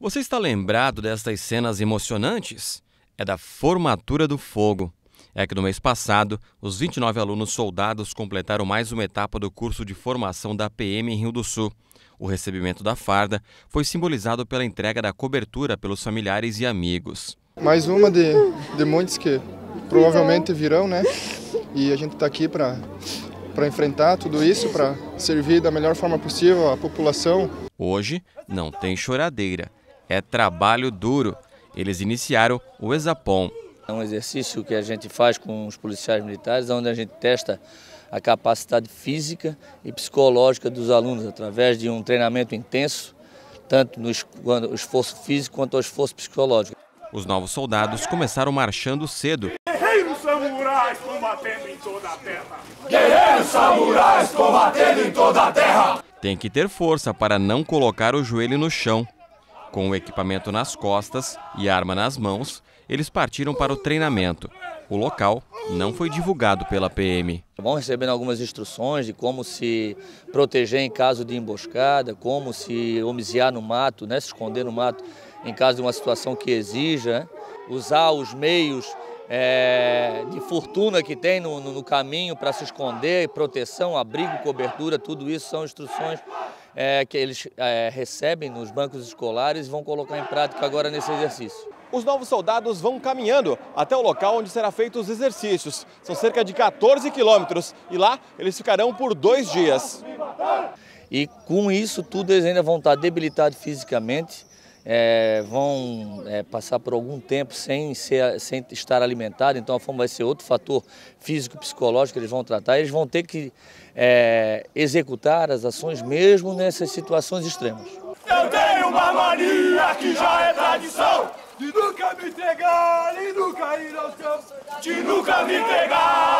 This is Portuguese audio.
Você está lembrado destas cenas emocionantes? É da formatura do fogo. É que no mês passado, os 29 alunos soldados completaram mais uma etapa do curso de formação da PM em Rio do Sul. O recebimento da farda foi simbolizado pela entrega da cobertura pelos familiares e amigos. Mais uma de, de muitos que provavelmente virão, né? E a gente está aqui para para enfrentar tudo isso, para servir da melhor forma possível a população. Hoje não tem choradeira é trabalho duro. Eles iniciaram o Exapom. É um exercício que a gente faz com os policiais militares, onde a gente testa a capacidade física e psicológica dos alunos através de um treinamento intenso, tanto no esforço físico quanto ao esforço psicológico. Os novos soldados começaram marchando cedo. Guerreiros samurais combatendo em toda a terra. Guerreiros samurais combatendo em toda a terra. Tem que ter força para não colocar o joelho no chão. Com o equipamento nas costas e arma nas mãos, eles partiram para o treinamento. O local não foi divulgado pela PM. Vão recebendo algumas instruções de como se proteger em caso de emboscada, como se homiziar no mato, né, se esconder no mato em caso de uma situação que exija, né, usar os meios é, de fortuna que tem no, no, caminho para se esconder, proteção, abrigo, cobertura, tudo isso são instruções é, que eles é, recebem nos bancos escolares e vão colocar em prática agora nesse exercício. Os novos soldados vão caminhando até o local onde serão feitos os exercícios. São cerca de 14 quilômetros e lá eles ficarão por dois dias. E com isso tudo eles ainda vão estar debilitados fisicamente, é, vão é, passar por algum tempo sem, ser, sem estar alimentados, então a fome vai ser outro fator físico-psicológico que eles vão tratar. Eles vão ter que é, executar as ações mesmo nessas situações extremas. Eu tenho uma mania que já é tradição de nunca me entregar e nunca ir ao campo, de nunca me entregar